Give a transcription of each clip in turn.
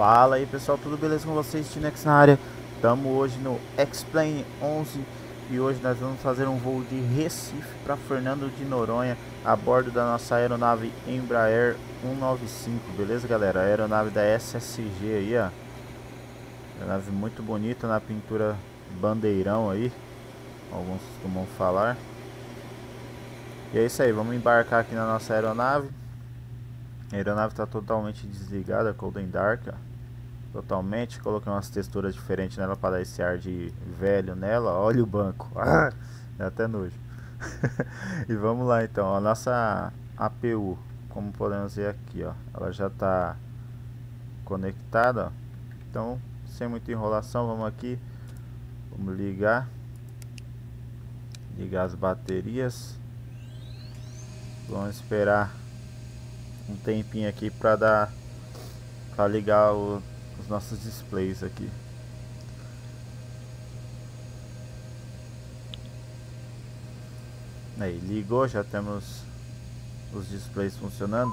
Fala aí pessoal, tudo beleza com vocês? Tinex na área. Estamos hoje no Explain 11 e hoje nós vamos fazer um voo de Recife para Fernando de Noronha a bordo da nossa aeronave Embraer 195, beleza galera? A aeronave da SSG aí, ó. Aeronave muito bonita na pintura bandeirão aí, alguns costumam falar. E é isso aí, vamos embarcar aqui na nossa aeronave. A aeronave está totalmente desligada, Golden Dark, ó. Totalmente, coloquei umas texturas diferentes nela para dar esse ar de velho nela. Olha o banco, ah, é até nojo. e vamos lá então, a nossa APU, como podemos ver aqui, ó, ela já está conectada, então sem muita enrolação, vamos aqui, vamos ligar, ligar as baterias, vamos esperar um tempinho aqui para dar para ligar o, nossos displays aqui. Aí, ligou, já temos os displays funcionando.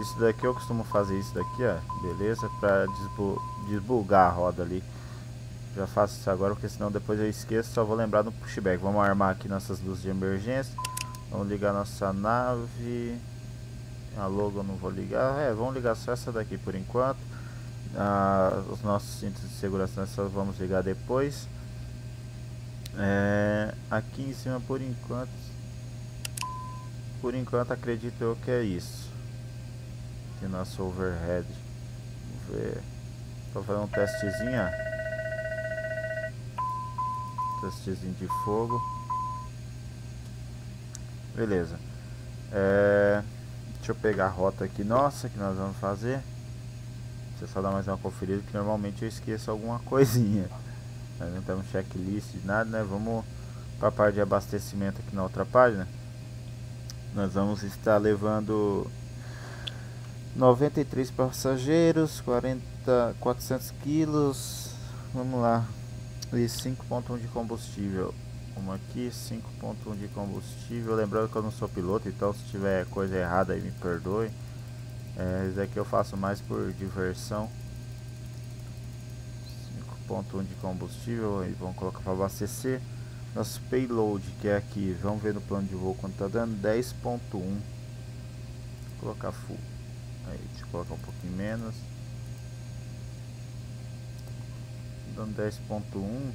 Isso daqui eu costumo fazer isso daqui, ó, beleza? Para desbu desbugar a roda ali. Já faço isso agora, porque senão depois eu esqueço, só vou lembrar no pushback. Vamos armar aqui nossas luzes de emergência. Vamos ligar nossa nave. A logo eu não vou ligar. É, vamos ligar só essa daqui por enquanto. Ah, os nossos cintos de segurança só vamos ligar depois. É, aqui em cima por enquanto. Por enquanto acredito eu que é isso. Aqui nosso overhead. Vamos ver. Vou fazer um testezinho. Testezinho de fogo. Beleza. É... Deixa eu pegar a rota aqui nossa que nós vamos fazer. Eu só dar mais uma conferida que normalmente eu esqueço alguma coisinha. Nós não temos checklist de nada, né? Vamos para a parte de abastecimento aqui na outra página. Nós vamos estar levando 93 passageiros, 40, 400 quilos. Vamos lá. E 5.1 de combustível. Vamos aqui, 5.1 de combustível. Lembrando que eu não sou piloto, então se tiver coisa errada aí me perdoe. É, isso aqui eu faço mais por diversão. 5.1 de combustível e vamos colocar para abastecer. Nosso payload que é aqui, vamos ver no plano de voo quanto tá dando, 10.1. Colocar full. Aí, deixa colocar um pouquinho menos. Dando 10.1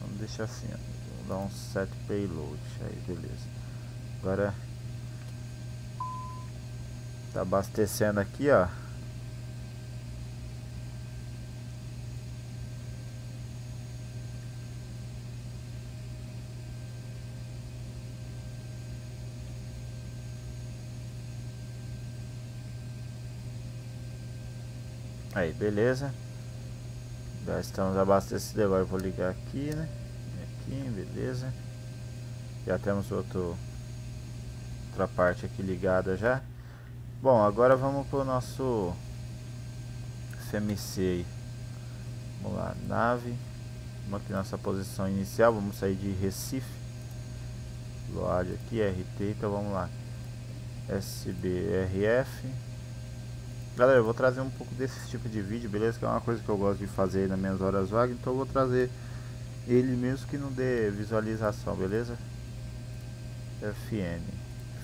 Vamos deixar assim, ó. Vamos dar um set payload. Aí, beleza. Agora tá abastecendo aqui, ó. Aí, beleza. Já estamos abastecidos agora, vou ligar aqui, né? Aqui, beleza. Já temos outro, outra parte aqui ligada já. Bom, agora vamos para o nosso CMC aí. Vamos lá, nave. Vamos aqui nossa posição inicial, vamos sair de Recife. Load aqui, RT, então vamos lá. SBRF. Galera, eu vou trazer um pouco desse tipo de vídeo, beleza? Que é uma coisa que eu gosto de fazer nas minhas horas vagas, então eu vou trazer ele mesmo que não dê visualização, beleza? FN,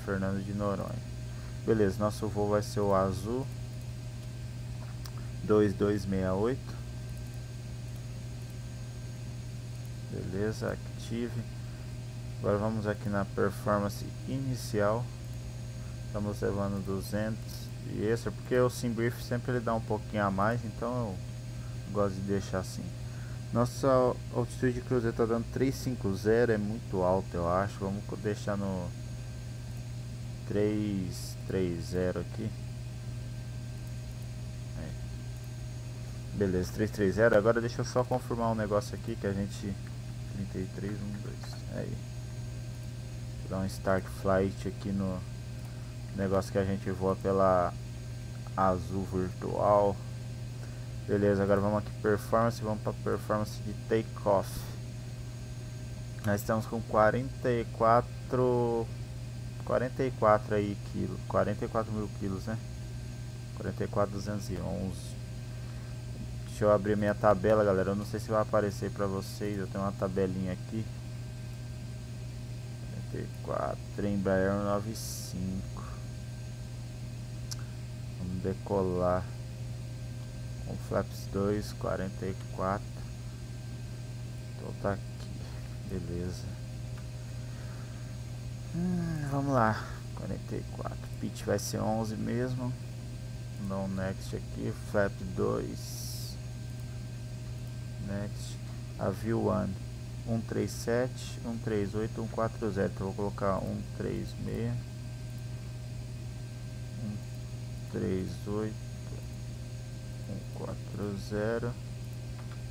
Fernando de Noronha. Beleza, nosso voo vai ser o azul 2268. Beleza, active. Agora vamos aqui na performance inicial. Estamos levando 200 e extra, porque o Simbrief sempre ele dá um pouquinho a mais, então eu gosto de deixar assim. Nossa altitude de cruzeiro está dando 350, é muito alto eu acho, vamos deixar no 330 aqui. É. Beleza, 330, agora deixa eu só confirmar um negócio aqui que a gente... 33, 1, 2, aí. Vou dar um start flight aqui no negócio que a gente voa pela azul virtual beleza agora vamos aqui performance vamos para performance de takeoff nós estamos com 44 44 aí quilos 44 mil quilos né 44211. Deixa eu abrir minha tabela, galera. Eu não sei se vai aparecer pra vocês. Eu tenho uma tabelinha aqui. 44, Embraer 95. Vamos decolar. Com flaps 2, 44. Então tá aqui. Beleza. Hum, vamos lá. 44. Pitch vai ser 11 mesmo. No next aqui. Flap 2. Next. A view 1. 137, 138, 140. Então vou colocar 136. 138. 140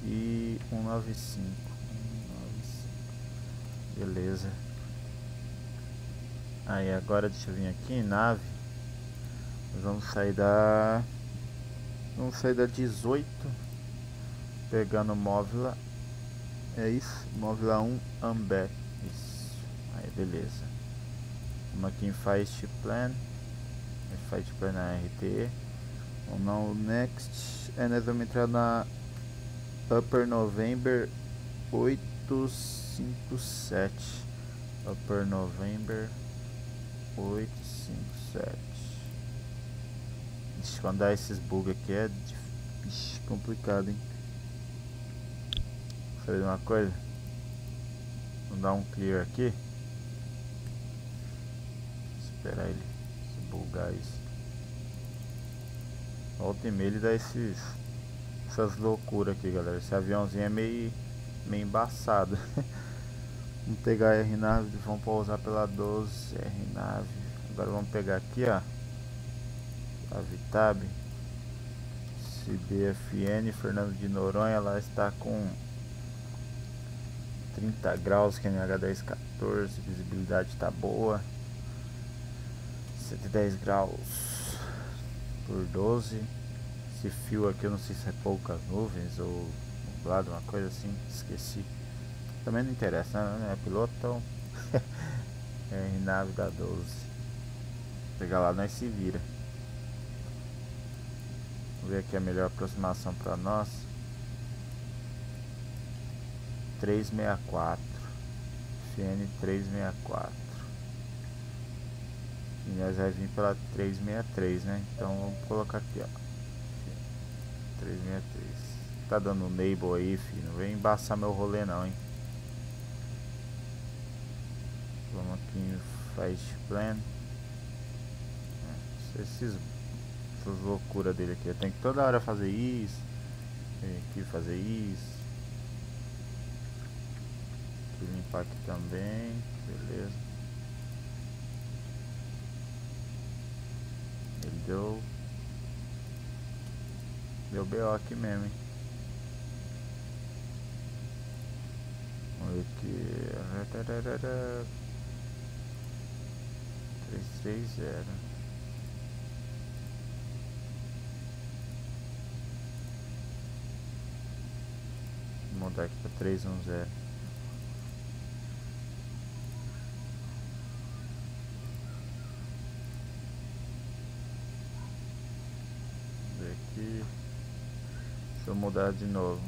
e 195. 195. Beleza. Aí agora deixa eu vir aqui em nave. Nós vamos sair da. Vamos sair da 18. Pegando móvel. É isso. Móvel 1 Amber. Isso. Aí beleza. Vamos aqui em Fast Plan. Fast Plan na RT. Vamos no Next. E nós vamos entrar na Upper November 857. Upper November 857. Ixi, quando esses bugs aqui é ixi, complicado, hein? Fazer uma coisa? Vamos dar um clear aqui. Esperar ele se bugar isso. Volta e meia ele dá esses, essas loucuras aqui, galera. Esse aviãozinho é meio, meio embaçado. Vamos pegar a R-Nave, vamos pousar pela 12 R-Nave. Agora vamos pegar aqui, ó. A Vitab. CBFN, Fernando de Noronha, ela está com 30 graus, QNH 1014, visibilidade está boa. 110 graus por 12. Esse fio aqui eu não sei se é poucas nuvens ou nublado, uma coisa assim, esqueci. Também não interessa, né? É piloto, então. é nave da 12. Pegar lá, nós se vira. Vamos ver aqui a melhor aproximação para nós. 364. FN 364. E nós vai vir pela 363, né? Então vamos colocar aqui, ó. 363. Tá dando um enable aí, filho. Não vem embaçar meu rolê não, hein? Vamos aqui em Fast Plan. É, esses, essas loucuras dele aqui. Eu tenho que toda hora fazer isso. Que fazer isso. Aqui limpar aqui também. Beleza. Ele deu. Deu BO aqui mesmo, hein? Vamos ver aqui. 330 Vou mudar aqui para 310 aqui. Deixa eu mudar de novo.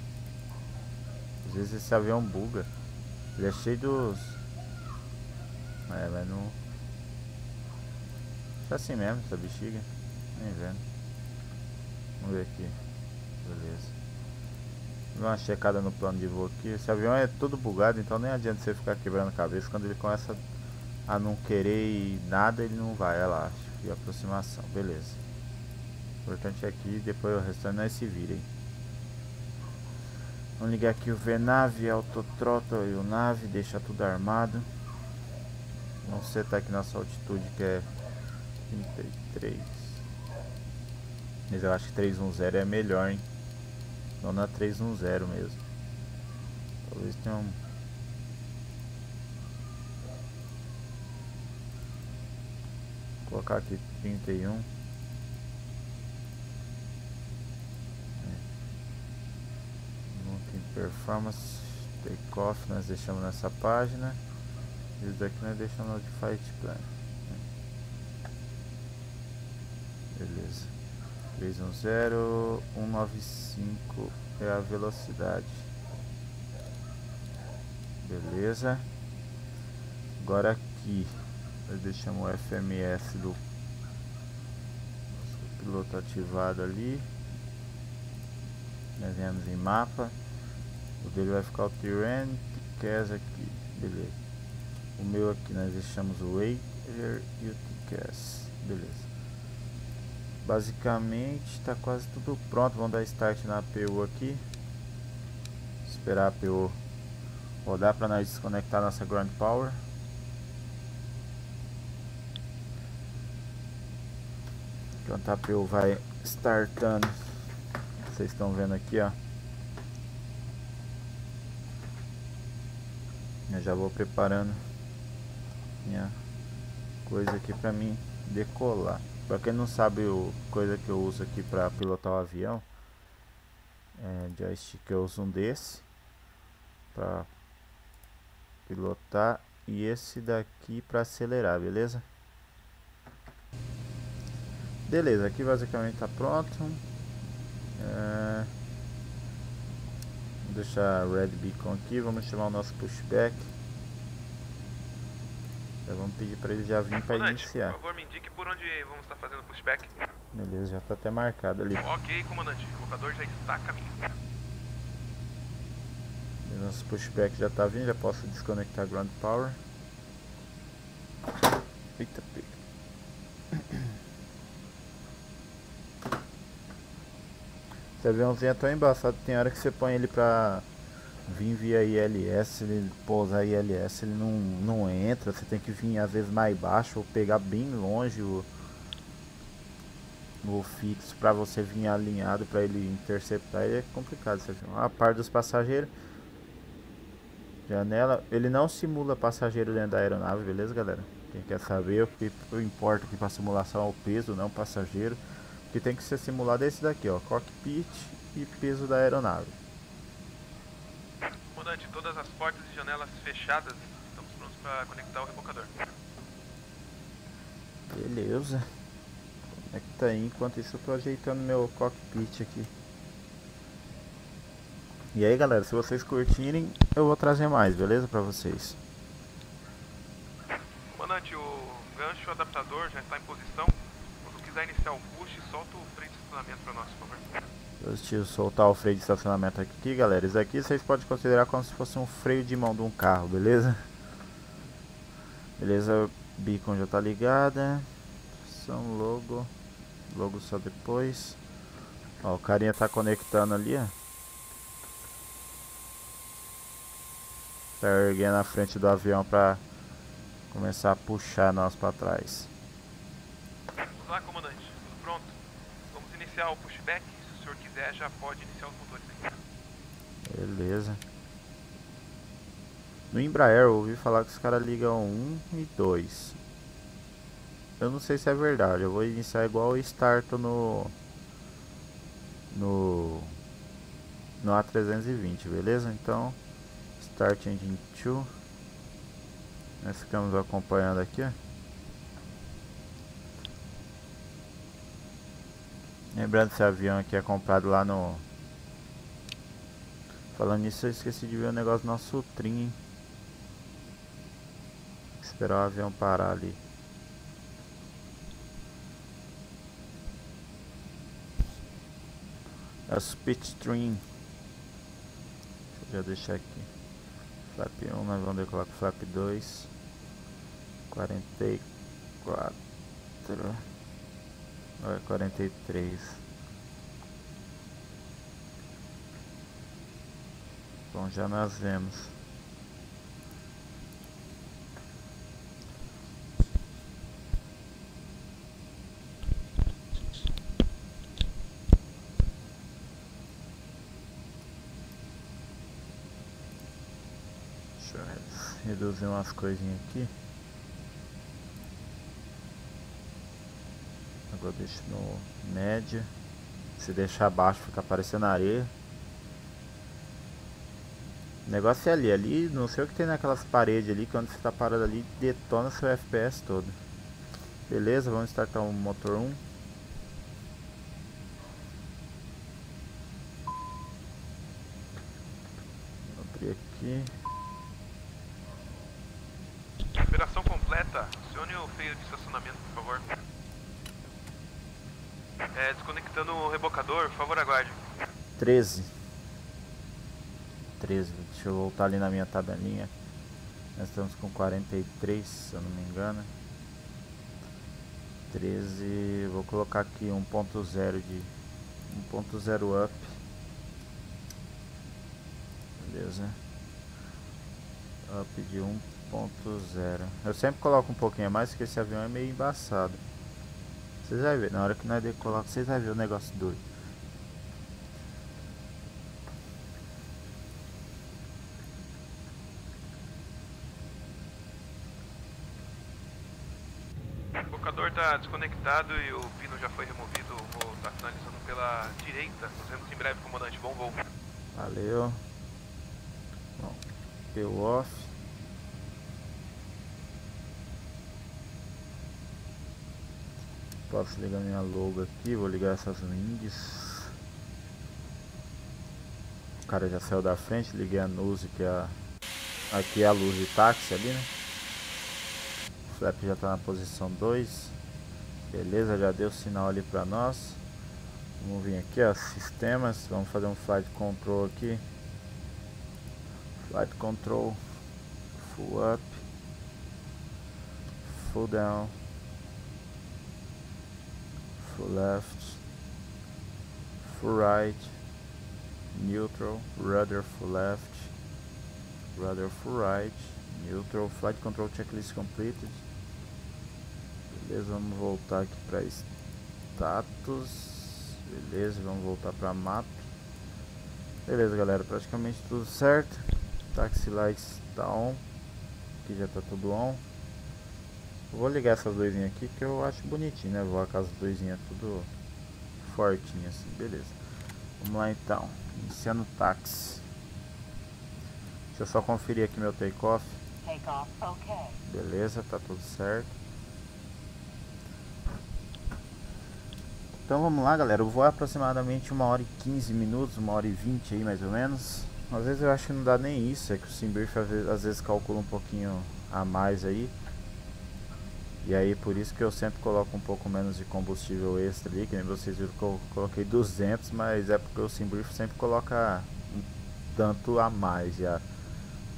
Às vezes esse avião buga. Ele é cheio dos É, mas não Tá assim mesmo, essa bexiga. Nem vendo. Vamos ver aqui. Beleza. Dar uma checada no plano de voo aqui. Esse avião é todo bugado, então nem adianta você ficar quebrando a cabeça. Quando ele começa a não querer nada, ele não vai. Olha lá, e aproximação. Beleza. O importante é aqui, depois o restante nós se vira, hein. Vamos ligar aqui o VNAV, autotrottle e o nave, deixar tudo armado. Vamos setar aqui nossa altitude que é 33. Mas eu acho que 310 é melhor, hein? Não na 310 mesmo. Talvez tenha um... Vou colocar aqui 31. É. Performance Takeoff nós deixamos nessa página. Isso daqui nós deixamos no Fight Plan. Beleza. 310, 195 é a velocidade. Beleza. Agora aqui, nós deixamos o FMS do piloto ativado ali. Nós viemos em mapa. O dele vai ficar o Tyrann, Ticaz aqui. Beleza. O meu aqui nós deixamos o Waker e o Ticaz. Beleza. Basicamente está quase tudo pronto. Vamos dar start na APU aqui. Esperar a APU rodar para nós desconectar nossa ground power. Enquanto a APU vai startando, vocês estão vendo aqui, ó. Eu já vou preparando minha coisa aqui para mim decolar. Para quem não sabe o coisa que eu uso aqui para pilotar o avião, é, joystick eu uso um desse para pilotar e esse daqui para acelerar, beleza? Beleza, aqui basicamente está pronto. É, vou deixar Red Beacon aqui, vamos chamar o nosso pushback. Já vamos pedir para ele já vir para iniciar. Por favor, me indique por onde vamos estar fazendo pushback. Beleza, já está até marcado ali. Ok, comandante. O invocador já está a caminho. Nosso pushback já está vindo, já posso desconectar ground power. Eita, pega. Esse aviãozinho é tão embaçado, tem hora que você põe ele pra vir via ILS, ele pousar ILS, ele não, não entra, você tem que vir às vezes mais baixo ou pegar bem longe o, o fixo para você vir alinhado para ele interceptar, ele é complicado avião. A par dos passageiros, janela, ele não simula passageiro dentro da aeronave, beleza galera? Quem quer saber, o que importa aqui para simulação é o peso, não passageiro. Que tem que ser simulado é esse daqui, ó, cockpit e peso da aeronave. Comandante, todas as portas e janelas fechadas. Estamos prontos para conectar o rebocador. Beleza. Conecta aí. Enquanto isso eu tô ajeitando meu cockpit aqui. E aí galera, se vocês curtirem, eu vou trazer mais, beleza? Pra vocês. Comandante, o gancho adaptador já está em posição. Quando quiser iniciar o push, solta o freio de estacionamento para nós, por favor. Deixa eu soltar o freio de estacionamento aqui, galera. Isso aqui vocês podem considerar como se fosse um freio de mão de um carro, beleza? Beleza, beacon já tá ligada. São logo. Logo só depois. Ó, o carinha tá conectando ali, ó. Tá erguendo na frente do avião pra começar a puxar nós pra trás. Vamos lá, comandante. Tudo pronto. Vamos iniciar o pushback quiser, já pode iniciar os motores aí. Beleza. No Embraer eu ouvi falar que os caras ligam 1 e 2. Eu não sei se é verdade. Eu vou iniciar igual o Starto no no no A320, beleza? Então, Start Engine 2. Nós ficamos acompanhando aqui, ó. Lembrando esse avião aqui é comprado lá no... Falando nisso, eu esqueci de ver o negócio do nosso trim. Esperar o avião parar ali. É o speed stream. Deixa eu já deixar aqui. Flap 1, nós vamos decolar com flap 2. 44. Olha, 43. Bom, já nós vemos. Deixa eu reduzir umas coisinhas aqui. Agora eu deixo no média. Se deixar abaixo fica aparecendo areia. O negócio é ali, ali, não sei o que tem naquelas paredes ali, que quando você está parado ali, detona seu FPS todo. Beleza, vamos startar o motor 1. Vou abrir aqui. Operação completa. Acione o feio de estacionamento, por favor. É, desconectando o rebocador, por favor, aguarde. 13. 13. Deixa eu voltar ali na minha tabelinha. Nós estamos com 43, se eu não me engano. 13. Vou colocar aqui 1.0 de 1.0 up. Beleza. Up de 1.0. Eu sempre coloco um pouquinho a mais porque esse avião é meio embaçado. Vocês vão ver, na hora que nós decolar, vocês vão ver o negócio doido. O bocador está desconectado e o pino já foi removido. Vou estar finalizando pela direita. Nos vemos em breve, comandante. Bom voo. Valeu. Bom, deu off. Posso ligar minha logo aqui, vou ligar essas wings. O cara já saiu da frente, liguei a nose que é a. Aqui é a luz de táxi ali, né? O flap já tá na posição 2. Beleza, já deu sinal ali pra nós. Vamos vir aqui, ó, sistemas, vamos fazer um flight control aqui. Flight control, full up, full down, full left, full right, neutral, rudder full left, rudder full right, neutral, flight control checklist completed. Beleza, vamos voltar aqui para status. Beleza, vamos voltar para mapa. Beleza, galera, praticamente tudo certo. Taxi lights tá on. Aqui já tá tudo on. Vou ligar essas luzinhas aqui que eu acho bonitinho, né? Vou com as luzinhas tudo fortinho assim, beleza. Vamos lá então, iniciando o táxi. Deixa eu só conferir aqui meu takeoff. Takeoff, ok. Beleza, tá tudo certo. Então vamos lá galera, eu vou aproximadamente uma hora e 15 minutos, uma hora e 20 aí mais ou menos. Às vezes eu acho que não dá nem isso, é que o Simbrief às vezes calcula um pouquinho a mais aí. E aí por isso que eu sempre coloco um pouco menos de combustível extra ali, que nem vocês viram que eu coloquei 200, mas é porque o Simbrief sempre coloca um tanto a mais já.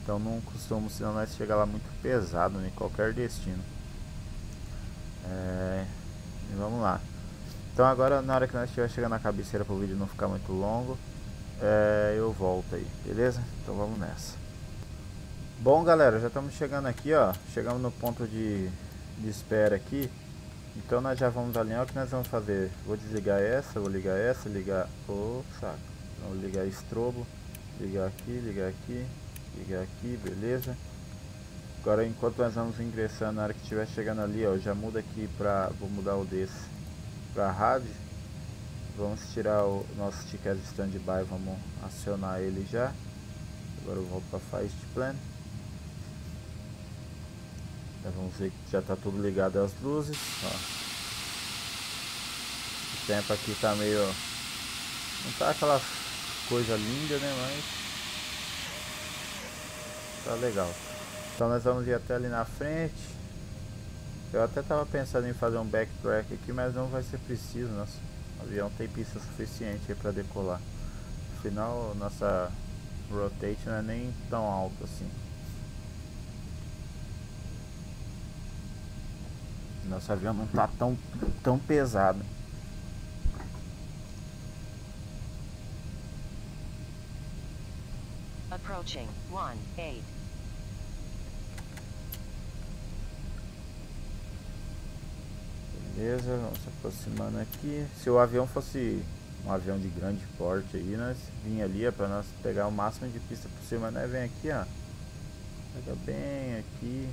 Então não costumo, senão nós chegar lá muito pesado em qualquer destino. É, vamos lá. Então agora na hora que nós estiver chegando na cabeceira para o vídeo não ficar muito longo, é, eu volto aí, beleza? Então vamos nessa. Bom galera, já estamos chegando aqui ó, chegamos no ponto de, de espera aqui. Então nós já vamos alinhar o que nós vamos fazer. Vou desligar essa, vou ligar essa, ligar... Oh, saco. Vou ligar estrobo, ligar aqui, ligar aqui, ligar aqui, beleza? Agora enquanto nós vamos ingressando, na hora que estiver chegando ali, ó, já muda aqui pra... Vou mudar o desse para a rádio. Vamos tirar o nosso ticket de standby, vamos acionar ele já. Agora eu volto para Fast Plan. Já vamos ver que já está tudo ligado às luzes. Ó. O tempo aqui está meio... Não tá aquela coisa linda, né? Mas... Tá legal. Então nós vamos ir até ali na frente. Eu até tava pensando em fazer um backtrack aqui, mas não vai ser preciso, nosso avião tem pista suficiente para decolar. Afinal, nossa rotate não é nem tão alta assim. Nosso avião não tá tão, tão pesado. Approaching 1-8. Beleza, vamos se aproximando aqui. Se o avião fosse um avião de grande porte aí, nós vinha ali é para nós pegar o máximo de pista possível, mas nós vem aqui, ó. Pega bem aqui.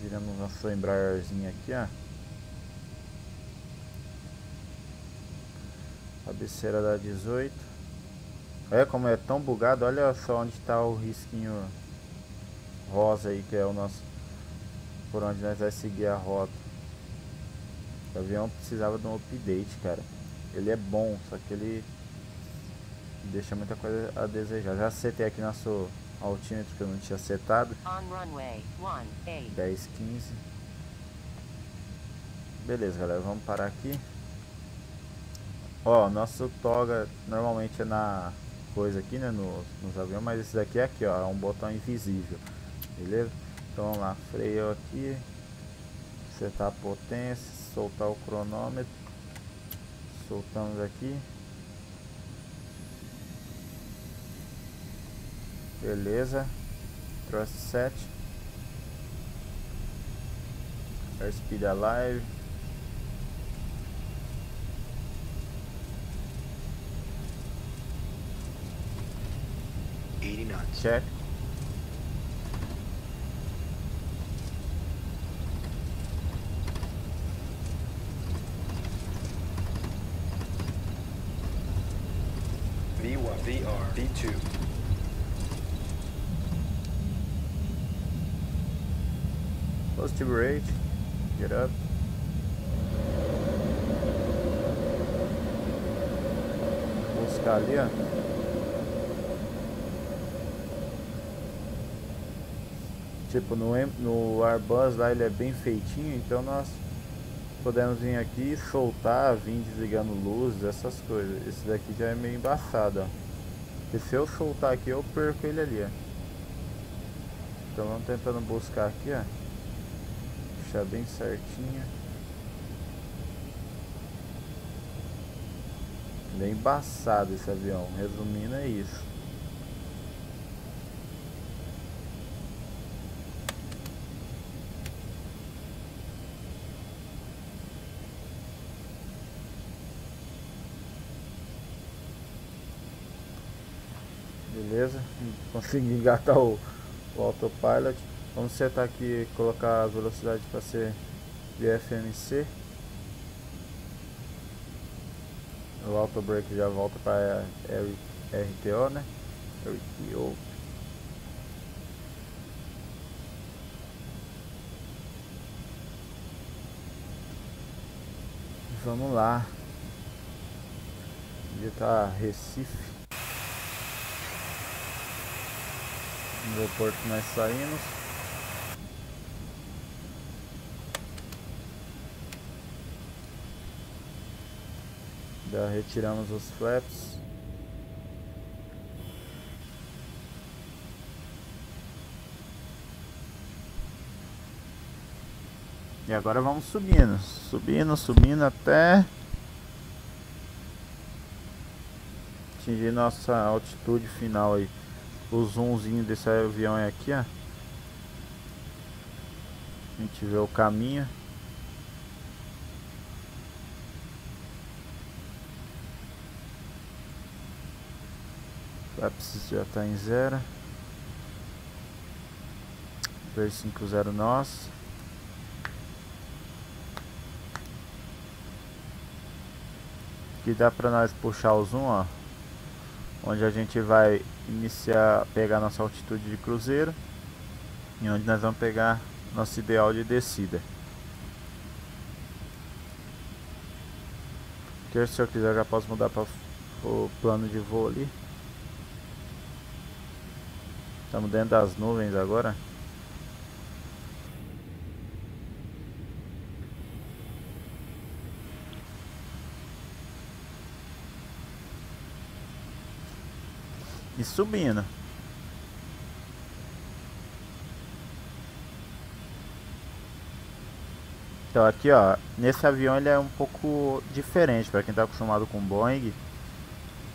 Viramos nosso Embraerzinho aqui, ó. Cabeceira da 18. Olha como é tão bugado, olha só onde está o risquinho rosa aí que é o nosso por onde nós vamos seguir a rota. O avião precisava de um update, cara. Ele é bom, só que ele deixa muita coisa a desejar. Já setei aqui nosso altímetro que eu não tinha setado. On runway 18. 10, 15. Beleza, galera, vamos parar aqui. Ó, nosso toga normalmente é na coisa aqui, né, nos, nos aviões, mas esse daqui é aqui, ó, é um botão invisível, beleza? Então vamos lá, freio aqui, setar a potência, soltar o cronômetro, soltamos aqui. Beleza, thrust set, airspeed alive. Check. V1, VR, V2. Positive rate. Get up. Buscar ali, ó. Tipo, no, no Airbus lá ele é bem feitinho, então nós podemos vir aqui, soltar, vir desligando luzes, essas coisas. Esse daqui já é meio embaçado, ó. Porque se eu soltar aqui, eu perco ele ali, ó. Então vamos tentando buscar aqui, ó. Deixar bem certinho. Ele é embaçado esse avião. Resumindo, é isso. Beleza, consegui engatar o, o autopilot. Vamos setar aqui, colocar a velocidade para ser de FMC. O auto brake já volta para RTO, né? RTO. Vamos lá. Onde tá Recife? No aeroporto nós saímos. Já retiramos os flaps. E agora vamos subindo, subindo, subindo até atingir nossa altitude final aí. O zoomzinho desse avião é aqui, ó. A gente vê o caminho. Flaps já está em zero. 250 nós. Aqui dá para nós puxar o zoom, ó. Onde a gente vai iniciar, pegar nossa altitude de cruzeiro. E onde nós vamos pegar nosso ideal de descida. Que se eu quiser já posso mudar para o plano de voo ali. Estamos dentro das nuvens agora. E subindo. Então aqui ó, nesse avião ele é um pouco diferente para quem está acostumado com Boeing.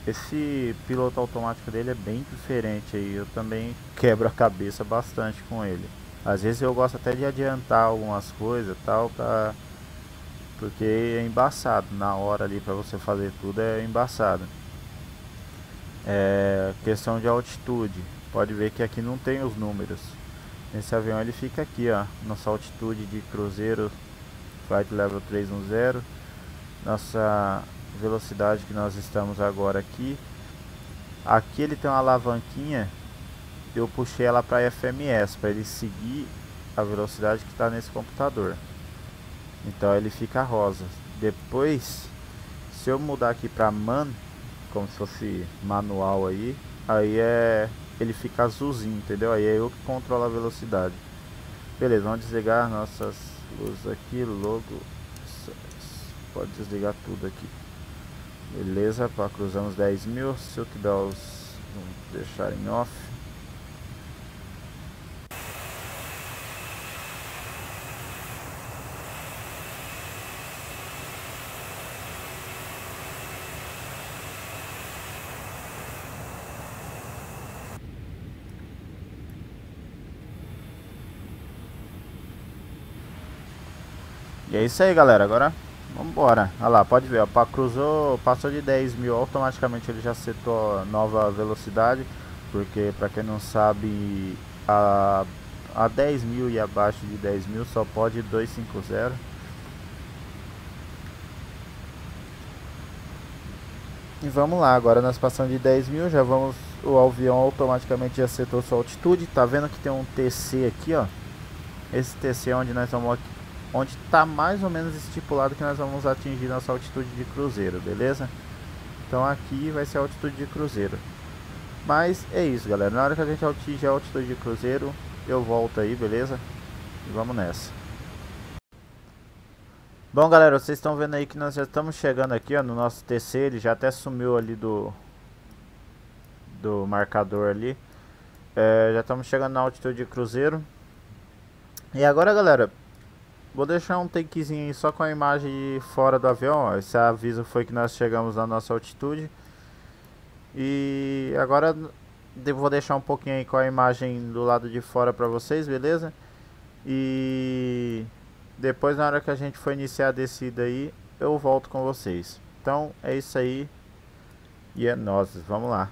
Esse piloto automático dele é bem diferente aí, eu também quebro a cabeça bastante com ele. Às vezes eu gosto até de adiantar algumas coisas tal, pra... porque é embaçado na hora ali para você fazer tudo é embaçado. É, questão de altitude, pode ver que aqui não tem os números. Esse avião ele fica aqui, ó, nossa altitude de cruzeiro, flight level 310, nossa velocidade que nós estamos agora aqui. Aqui ele tem uma alavanquinha, eu puxei ela para FMS para ele seguir a velocidade que está nesse computador. Então ele fica rosa. Depois, se eu mudar aqui para MAN, como se fosse manual aí, aí é ele fica azulzinho, entendeu? Aí é eu que controlo a velocidade. Beleza, vamos desligar nossas luzes aqui, logo. Pode desligar tudo aqui. Beleza, para cruzamos 10 mil, silk bells vamos deixar em off. E é isso aí, galera. Agora, vambora. Olha lá, pode ver. Ó, cruzou, passou de 10 mil. Automaticamente ele já setou nova velocidade. Porque, pra quem não sabe, a, a 10 mil e abaixo de 10 mil só pode 250. E vamos lá, agora nós passamos de 10 mil, já vamos, o avião automaticamente já setou sua altitude, tá vendo que tem um TC aqui, ó, esse TC é onde nós vamos onde está mais ou menos estipulado que nós vamos atingir nossa altitude de cruzeiro, beleza? Então aqui vai ser a altitude de cruzeiro. Mas é isso, galera. Na hora que a gente atingir a altitude de cruzeiro, eu volto aí, beleza? E vamos nessa. Bom, galera, vocês estão vendo aí que nós já estamos chegando aqui, ó, no nosso TC. Ele já até sumiu ali do do marcador ali. É, já estamos chegando na altitude de cruzeiro. E agora, galera, Vou deixar um takezinho aí só com a imagem fora do avião. Esse aviso foi que nós chegamos na nossa altitude. E agora vou deixar um pouquinho aí com a imagem do lado de fora para vocês, beleza? E depois na hora que a gente for iniciar a descida aí, eu volto com vocês. Então é isso aí. E é nós, vamos lá.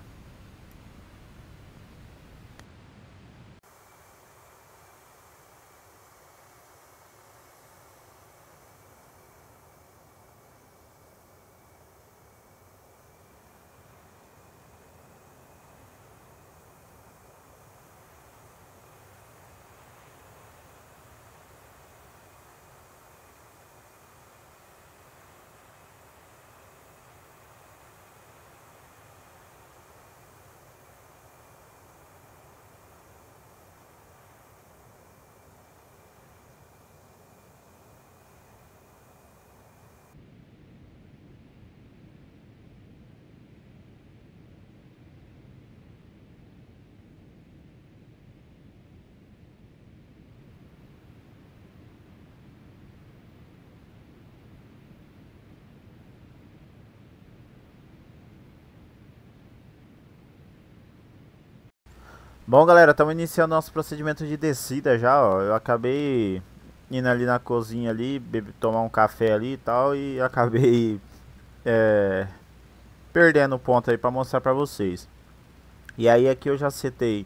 Bom, galera, estamos iniciando nosso procedimento de descida já, ó. Eu acabei indo ali na cozinha ali, beber, tomar um café ali e tal, e acabei é, perdendo ponto aí para mostrar para vocês. E aí aqui eu já setei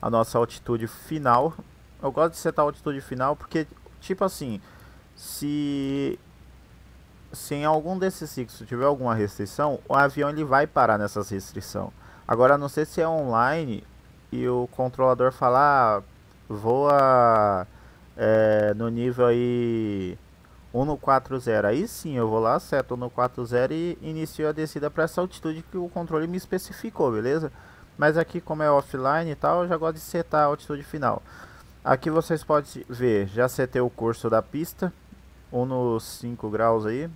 a nossa altitude final. Eu gosto de setar a altitude final porque, tipo assim, se, se em algum desses ciclos tiver alguma restrição, o avião ele vai parar nessas restrições. Agora, não sei se é online e o controlador falar ah, voa é, no nível aí 140, aí sim eu vou lá, seto no 40 e inicio a descida para essa altitude que o controle me especificou, beleza? Mas aqui como é offline e tal, eu já gosto de setar a altitude final. Aqui vocês podem ver, já setei o curso da pista, 1 nos 5 graus aí.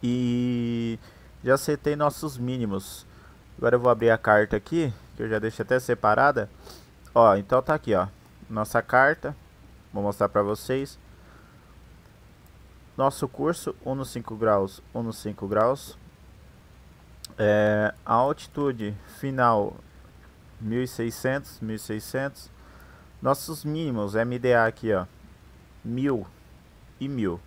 E já setei nossos mínimos. Agora eu vou abrir a carta aqui que eu já deixei até separada. Ó, então tá aqui, ó. Nossa carta. Vou mostrar pra vocês. Nosso curso, 1 no 5 graus, 1 no 5 graus. É, a altitude final, 1600, 1600. Nossos mínimos, MDA aqui, ó. 1000 e 1000.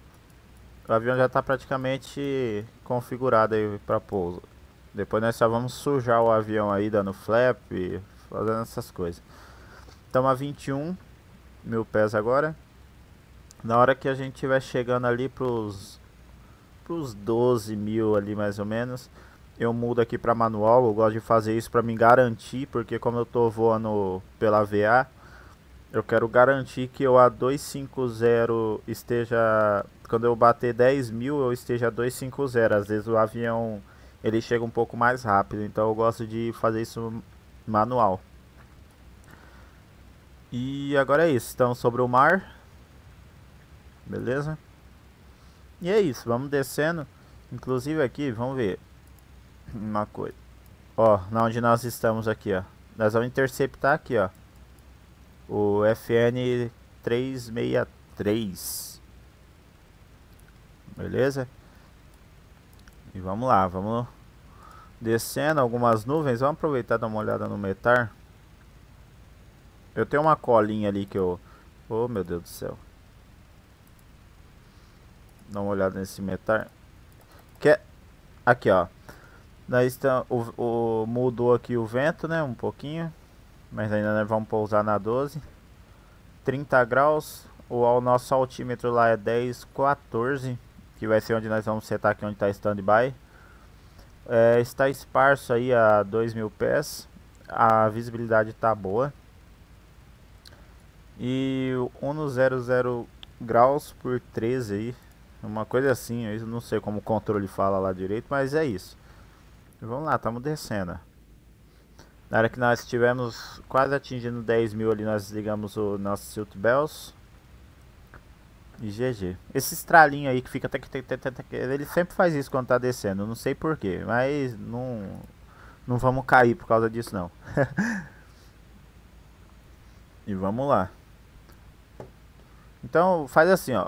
O avião já está praticamente configurado aí para pouso. Depois nós só vamos sujar o avião aí, dando flap, fazendo essas coisas. Estamos a 21 mil pés agora. Na hora que a gente estiver chegando ali pros, pros 12 mil ali mais ou menos, eu mudo aqui para manual. Eu gosto de fazer isso para me garantir, porque como eu estou voando pela VA, eu quero garantir que o A250 esteja, quando eu bater 10 mil, eu esteja 250. Às vezes o avião ele chega um pouco mais rápido. Então eu gosto de fazer isso manual. E agora é isso. Então sobre o mar. Beleza? E é isso. Vamos descendo. Inclusive aqui, vamos ver uma coisa. Ó, na onde nós estamos aqui, ó. Nós vamos interceptar aqui, ó. O FN 363. Beleza? E vamos lá, vamos descendo algumas nuvens. Vamos aproveitar e dar uma olhada no metar. Eu tenho uma colinha ali que eu... Oh, meu Deus do céu. Dá uma olhada nesse metar. Que é... Aqui, ó. Daí está, o, o, mudou aqui o vento, né? Um pouquinho. Mas ainda nós vamos pousar na 12. 30 graus. O, o nosso altímetro lá é 10, 14. Que vai ser onde nós vamos setar aqui onde está standby. É, está esparso aí a 2 mil pés. A visibilidade está boa. E 100 graus por 13 aí. Uma coisa assim, eu não sei como o controle fala lá direito, mas é isso. Vamos lá, estamos descendo. Na hora que nós estivermos quase atingindo 10 mil ali, nós desligamos o nosso Silt Bells. E GG. Esse estralinho aí que fica... Ele sempre faz isso quando tá descendo. Não sei porquê, mas não... Não vamos cair por causa disso não. e vamos lá. Então faz assim, ó.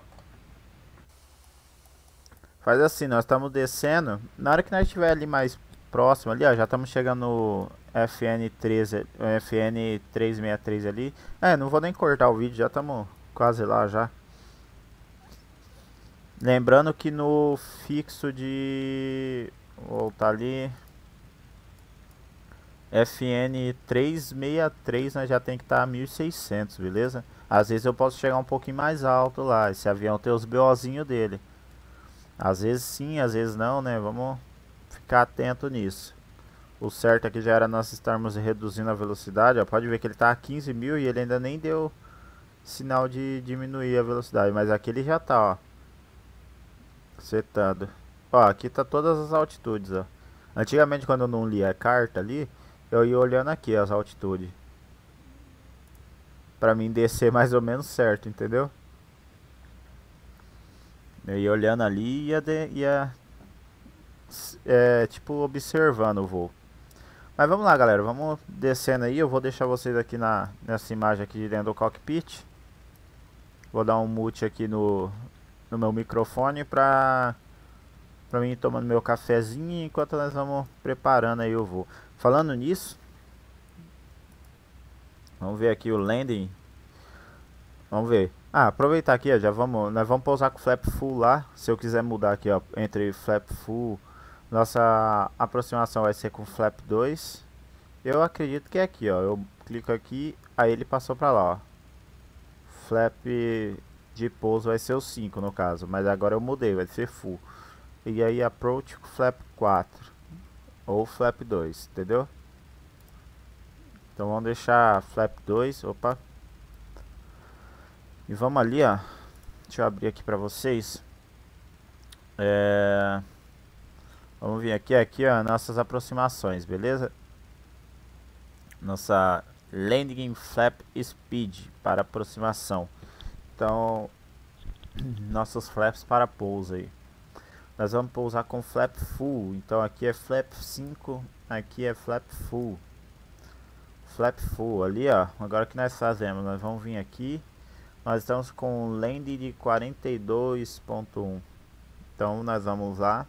Faz assim, nós estamos descendo. Na hora que nós estiver ali mais próximo ali, ó, já estamos chegando no FN13, FN 363 ali. É, não vou nem cortar o vídeo, já estamos quase lá já. Lembrando que no fixo de vou voltar ali FN 363 nós já tem que estar tá 1600, beleza? Às vezes eu posso chegar um pouquinho mais alto lá, esse avião tem os BOzinho dele. Às vezes sim, às vezes não, né? Vamos ficar atento nisso. O certo aqui já era nós estarmos reduzindo a velocidade. Ó. Pode ver que ele está a 15 mil e ele ainda nem deu sinal de diminuir a velocidade. Mas aqui ele já está, ó. Setado. Ó, aqui tá todas as altitudes, ó. Antigamente quando eu não lia a carta ali, eu ia olhando aqui as altitudes. Pra mim descer mais ou menos certo, entendeu? Eu ia olhando ali e ia, de, ia é, tipo observando o voo. Mas vamos lá galera, vamos descendo aí, eu vou deixar vocês aqui na, nessa imagem aqui de dentro do cockpit. Vou dar um mute aqui no, no meu microfone pra, pra mim tomando meu cafezinho enquanto nós vamos preparando aí o voo. Falando nisso, vamos ver aqui o landing. Vamos ver. Ah, aproveitar aqui, ó, já vamos, nós vamos pousar com flap full lá. Se eu quiser mudar aqui, ó, entre flap full, nossa aproximação vai ser com flap 2. Eu acredito que é aqui, ó. Eu clico aqui, aí ele passou para lá, ó. Flap de pouso vai ser o 5 no caso, mas agora eu mudei, vai ser full. E aí approach flap 4 ou flap 2, entendeu? Então vamos deixar flap 2, opa, e vamos ali, ó. Deixa eu abrir aqui pra vocês. É... Vamos vir aqui, aqui, ó, nossas aproximações, beleza? Nossa landing flap speed para aproximação. Então, nossos flaps para pouso aí. Nós vamos pousar com flap full. Então aqui é flap 5, aqui é flap full. Flap full ali, ó. Agora que nós fazemos, nós vamos vir aqui nós estamos com um land de 42.1. Então nós vamos lá.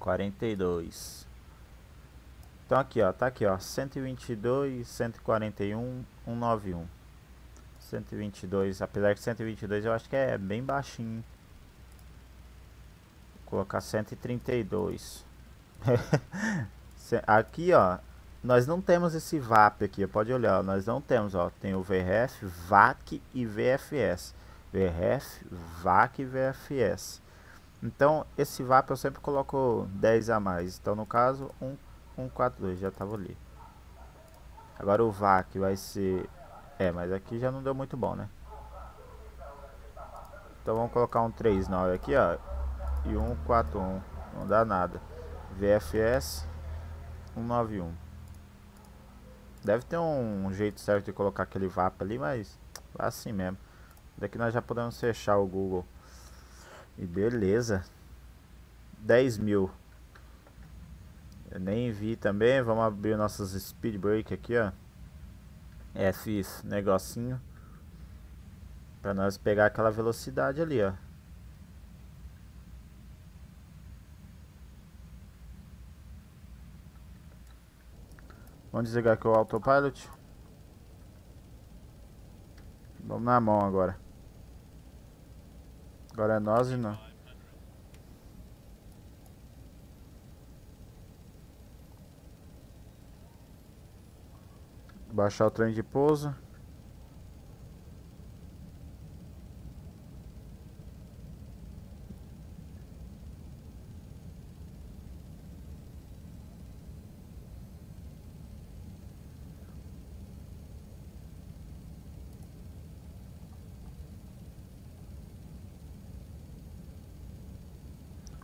42. Então aqui, ó, tá aqui, ó, 122, 141, 191. 122, apesar que 122 eu acho que é bem baixinho. Vou colocar 132. aqui, ó, nós não temos esse VAP aqui, pode olhar, nós não temos, ó, tem o VRF, VAC e VFS. VRF, VAC e VFS. Então, esse VAP eu sempre coloco 10 a mais. Então, no caso, 1, 142, já estava ali. Agora o VAC vai ser... É, mas aqui já não deu muito bom, né? Então, vamos colocar um 39 aqui, ó. E um 41. Não dá nada. VFS 191. Deve ter um jeito certo de colocar aquele VAP ali, mas é assim mesmo. Daqui nós já podemos fechar o Google. E beleza. 10 mil. Eu nem vi também. Vamos abrir nossos speed break aqui, ó. Esses negocinho. Pra nós pegar aquela velocidade ali, ó. Vamos desligar aqui o autopilot. Vamos na mão agora. Agora é nós e não. Baixar o trem de pouso.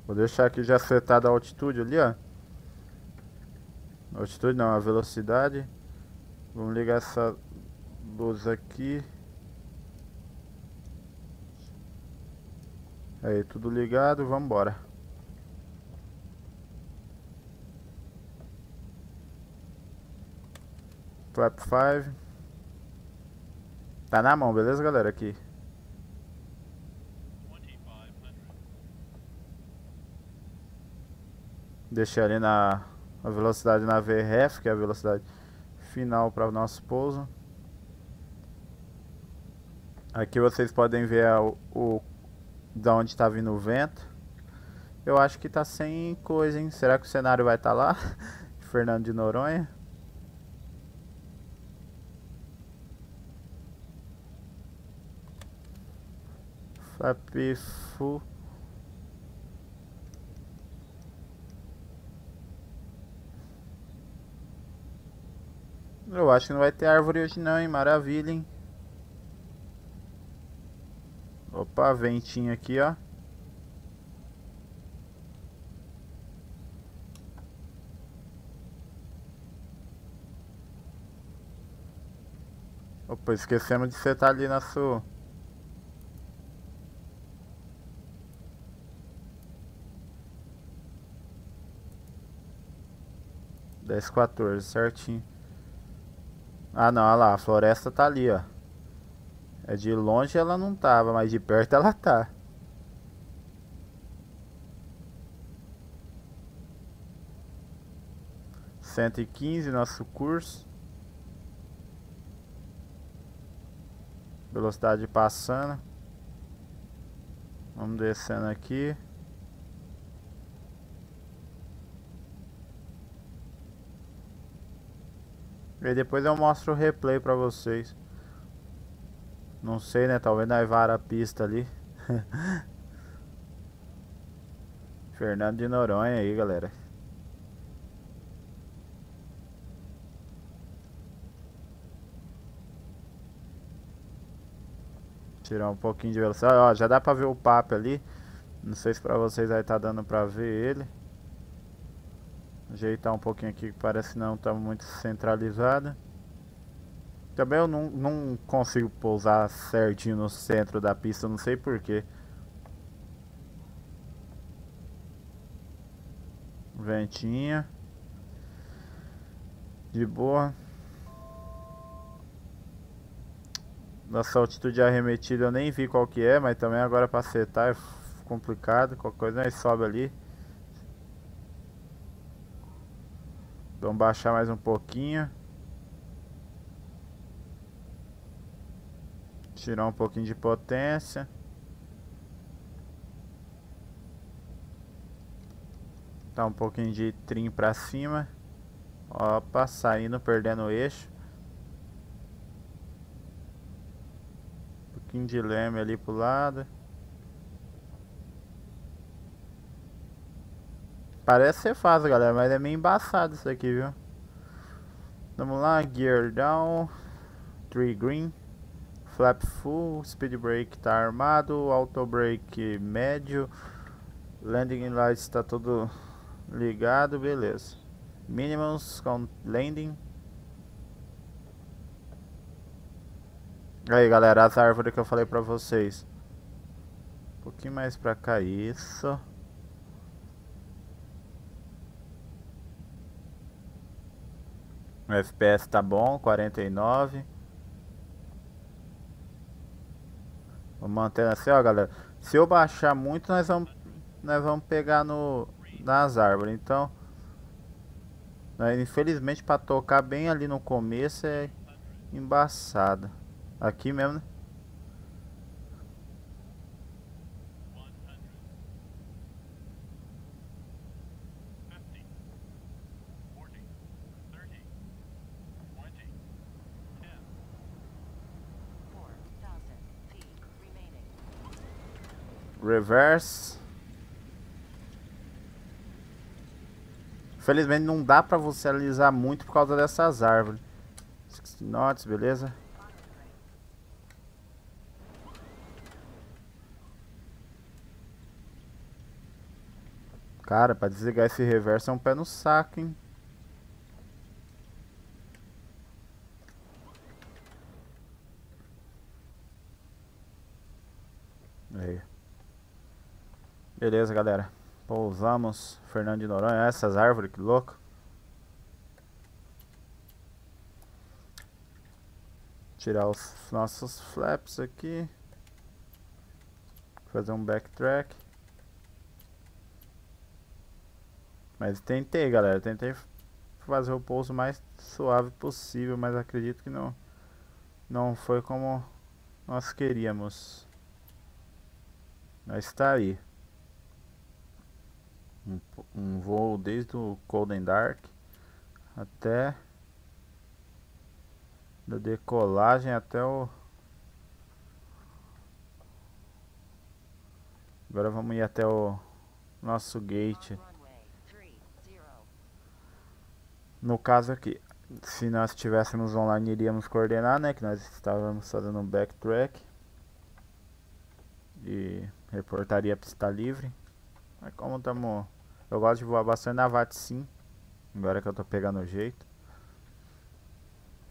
Vou deixar aqui já setado a altitude ali, ó. Altitude não, a velocidade. Vamos ligar essa luz aqui. Aí, tudo ligado, vamos embora. Flap 5. Tá na mão, beleza, galera? Aqui. Deixei ali na velocidade na VRF, que é a velocidade final para o nosso pouso. Aqui vocês podem ver o, o da onde está vindo o vento. Eu acho que está sem coisa, hein? Será que o cenário vai estar tá lá? Fernando de Noronha. Flap full. Eu acho que não vai ter árvore hoje não, hein? Maravilha, hein? Opa, ventinho aqui, ó. Opa, esquecemos de setar ali sua... Dez, quatorze, certinho. Ah não, olha lá, a floresta tá ali, ó. É de longe ela não tava, mas de perto ela tá. Cento e quinze nosso curso. Velocidade passando. Vamos descendo aqui. E depois eu mostro o replay pra vocês. Não sei, né? Talvez nós vara a pista ali. Fernando de Noronha aí, galera. Tirar um pouquinho de velocidade. Ó, já dá pra ver o papo ali. Não sei se pra vocês aí tá dando pra ver ele. Ajeitar um pouquinho aqui que parece não está muito centralizada. Também eu não, não consigo pousar certinho no centro da pista, não sei porquê. Ventinha. De boa. Nossa altitude arremetida eu nem vi qual que é, mas também agora para setar é complicado. Qualquer coisa nós sobe ali. Vamos baixar mais um pouquinho. Tirar um pouquinho de potência. Tá um pouquinho de trim pra cima. Opa, saindo, perdendo o eixo. Um pouquinho de leme ali pro lado. Parece ser fácil, galera, mas é meio embaçado isso aqui, viu? Vamos lá, gear down, tree green, flap full, speed brake tá armado, auto brake médio, landing lights está tudo Ligado, beleza. Minimums com landing. Aí galera, as árvores que eu falei pra vocês. Um pouquinho mais pra cá, isso. O FPS tá bom, 49. Vou manter assim, ó galera. Se eu baixar muito, nós vamos, nós vamos pegar no, nas árvores. Então, né, infelizmente para tocar bem ali no começo é embaçado. Aqui mesmo, né? Reverse. Infelizmente não dá pra você alisar muito por causa dessas árvores. 60 knots, beleza? Cara, pra desligar esse reverso é um pé no saco, hein? Aí. Beleza, galera. Pousamos Fernando de Noronha. Essas árvores, que louco. Tirar os nossos flaps aqui. Fazer um backtrack. Mas tentei, galera. Tentei fazer o pouso mais suave possível, mas acredito que não não foi como nós queríamos. Mas está aí. Um, um voo desde o Cold and Dark até da decolagem até o Agora vamos ir até o nosso gate. No caso aqui, se nós estivéssemos online iríamos coordenar, né? Que nós estávamos fazendo um backtrack e reportaria pista livre. Mas como estamos. Eu gosto de voar bastante na VAT sim. Agora que eu tô pegando o jeito.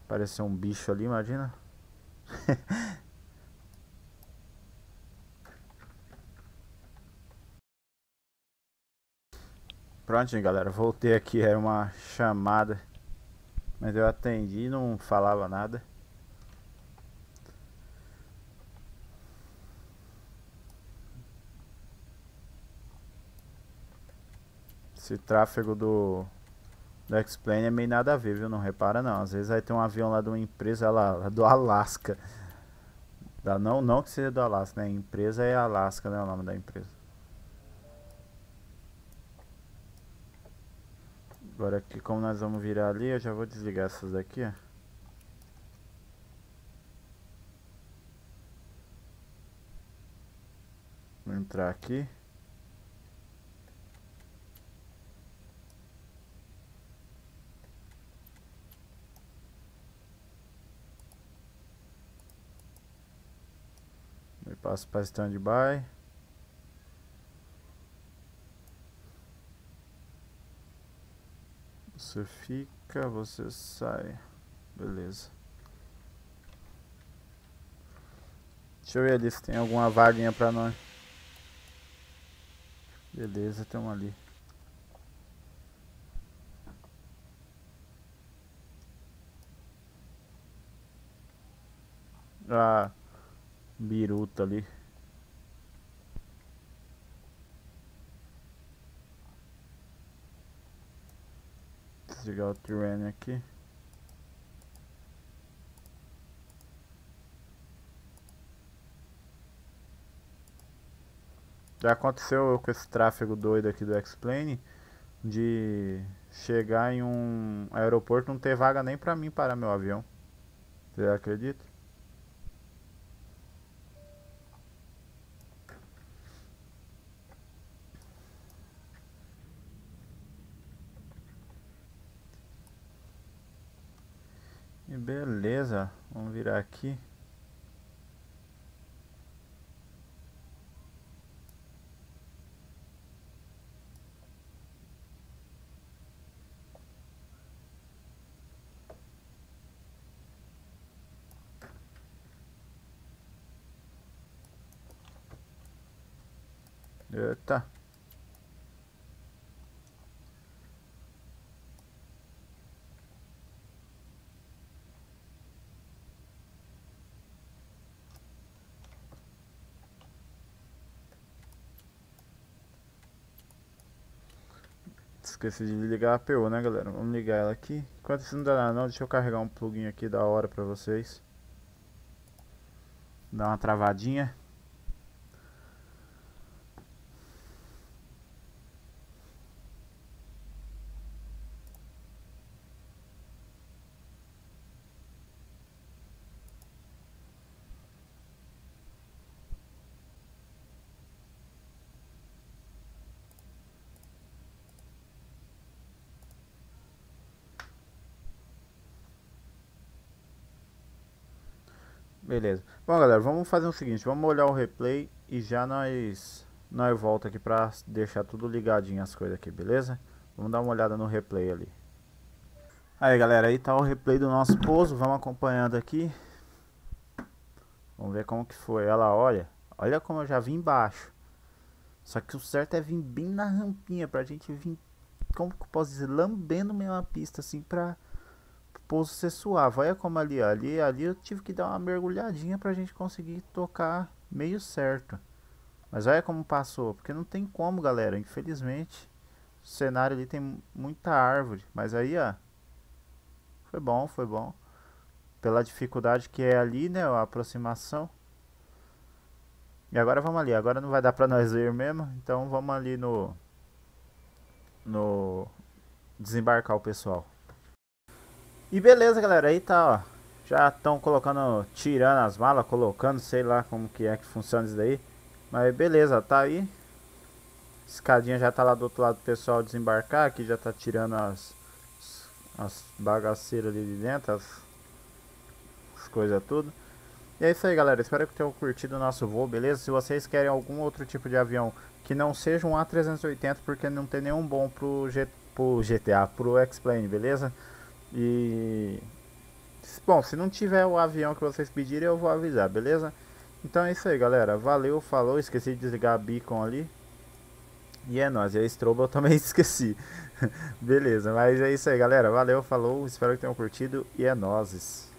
Pareceu um bicho ali, imagina. Pronto, galera, voltei aqui, era uma chamada. Mas eu atendi e não falava nada. Esse tráfego do do X-Plane é meio nada a ver, viu? Não repara não. Às vezes aí tem um avião lá de uma empresa lá, lá do Alasca. Da, não, não que seja do Alasca, né? Empresa é Alasca, né? O nome da empresa. Agora aqui, como nós vamos virar ali, eu já vou desligar essas daqui, ó. Vou entrar aqui. Eu passo para standby. Você fica, você sai. Beleza. Deixa eu ver ali se tem alguma vaguinha pra nós. Beleza, tem uma ali. Ah, biruta ali. Desligar o terreno aqui. Já aconteceu com esse tráfego doido aqui do X-Plane de chegar em um aeroporto não ter vaga nem pra mim parar meu avião. Você acredita? vamos virar aqui. Eita. Esqueci de ligar a APU, né, galera? Vamos ligar ela aqui. Enquanto isso não dá nada não, deixa eu carregar um plugin aqui da hora pra vocês. Dá uma travadinha. Beleza. Bom, galera, vamos fazer o seguinte, vamos olhar o replay e já nós nós volta aqui pra deixar tudo ligadinho as coisas aqui, beleza? Vamos dar uma olhada no replay ali. Aí, galera, aí tá o replay do nosso pouso, vamos acompanhando aqui. Vamos ver como que foi. Ela olha, olha como eu já vim embaixo. Só que o certo é vir bem na rampinha pra gente vir, como que eu posso dizer, lambendo mesmo a pista assim pra pouso ser suave. Olha como ali, ali, ali eu tive que dar uma mergulhadinha pra gente conseguir tocar meio certo. Mas olha como passou, porque não tem como, galera, infelizmente. O cenário ali tem muita árvore, mas aí, ó, foi bom, foi bom. Pela dificuldade que é ali, né, a aproximação. E agora vamos ali, agora não vai dar pra nós ver mesmo, então vamos ali no... No... Desembarcar o pessoal. E beleza, galera, aí tá, ó. Já estão colocando, tirando as malas, colocando, sei lá como que é que funciona isso daí. Mas beleza, tá aí. Escadinha já tá lá do outro lado do pessoal desembarcar, aqui já tá tirando as, as bagaceiras ali de dentro, as, as coisas tudo. E é isso aí, galera. Espero que tenham curtido o nosso voo, beleza? Se vocês querem algum outro tipo de avião que não seja um A380, porque não tem nenhum bom pro, G, pro GTA, pro X-Plane, beleza? E bom, se não tiver o avião que vocês pedirem, eu vou avisar, beleza? Então é isso aí, galera. Valeu, falou. Esqueci de desligar a beacon ali. E é nóis. E a strobo eu também esqueci. beleza, mas é isso aí, galera. Valeu, falou. Espero que tenham curtido. E é nóis.